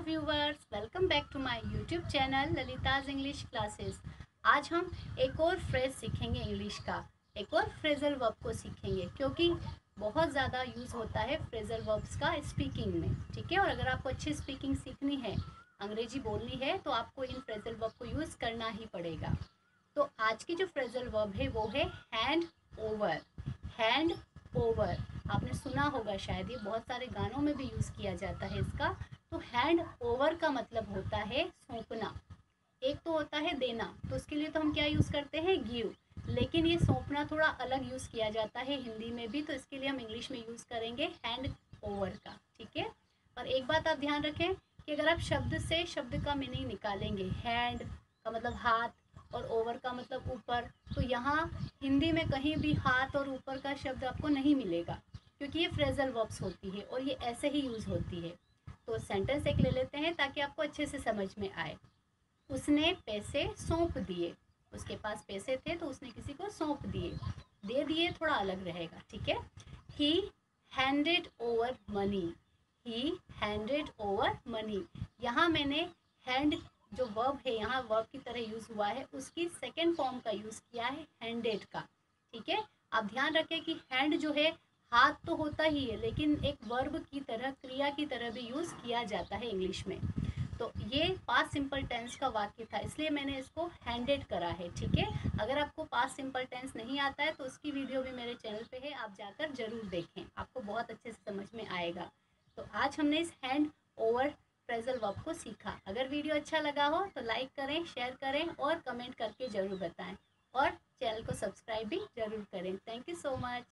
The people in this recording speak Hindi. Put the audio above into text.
Viewers welcome back to my YouTube channel Lalita's English classes आज हम एक और फ्रेज सीखेंगे इंग्लिश का। एक और फ्रेजल वर्ब को सीखेंगे, क्योंकि बहुत ज़्यादा यूज़ होता है फ्रेजल वर्ब्स का स्पीकिंग में, ठीक है? और अगर आपको अच्छी स्पीकिंग सीखनी है, अंग्रेज़ी बोलनी है तो आपको इन फ्रेजल वर्ब को यूज़ करना ही पड़ेगा। तो आज की जो फ्रेजल वर्ब है, वो है हैंड ओवर हैंड ओवर आपने सुना होगा शायद, ये बहुत सारे गानों में भी यूज़ किया जाता है इसका। तो हैंड ओवर का मतलब होता है सौंपना। एक तो होता है देना तो उसके लिए तो हम क्या यूज़ करते हैं? गिव लेकिन ये सौंपना थोड़ा अलग यूज़ किया जाता है हिंदी में भी तो इसके लिए हम इंग्लिश में यूज़ करेंगे हैंड ओवर का, ठीक है? और एक बात आप ध्यान रखें कि अगर आप शब्द से शब्द का मीनिंग निकालेंगे हैंड का मतलब हाथ और ओवर का मतलब ऊपर तो यहाँ हिंदी में कहीं भी हाथ और ऊपर का शब्द आपको नहीं मिलेगा, क्योंकि ये फ्रेजल वर्ब्स होती है और ये ऐसे ही यूज़ होती है। तो सेंटेंस एक ले लेते हैं ताकि आपको अच्छे से समझ में आए। उसने पैसे सौंप दिए। उसके पास पैसे थे तो उसने किसी को सौंप दिए। दे दिए, थोड़ा अलग रहेगा, ठीक है? He handed over money he handed over money यहाँ मैंने हैंड जो वर्ब है, यहाँ वर्ब की तरह यूज़ हुआ है, उसकी सेकेंड फॉर्म का यूज़ किया है हैंडेड का, ठीक है? आप ध्यान रखें कि हैंड जो है हाथ तो होता ही है, लेकिन एक वर्ब की तरह, क्रिया की तरह भी यूज़ किया जाता है इंग्लिश में। तो ये पास सिंपल टेंस का वाक्य था, इसलिए मैंने इसको हैंडेड करा है, ठीक है? अगर आपको पास सिंपल टेंस नहीं आता है तो उसकी वीडियो भी मेरे चैनल पे है, आप जाकर ज़रूर देखें। आपको बहुत अच्छे से समझ में आएगा। तो आज हमने इस हैंड ओवर प्रेजल वर्ब को सीखा। अगर वीडियो अच्छा लगा हो तो लाइक करें शेयर करें और कमेंट करके ज़रूर बताएँ। और चैनल को सब्सक्राइब भी ज़रूर करें। Thank you so much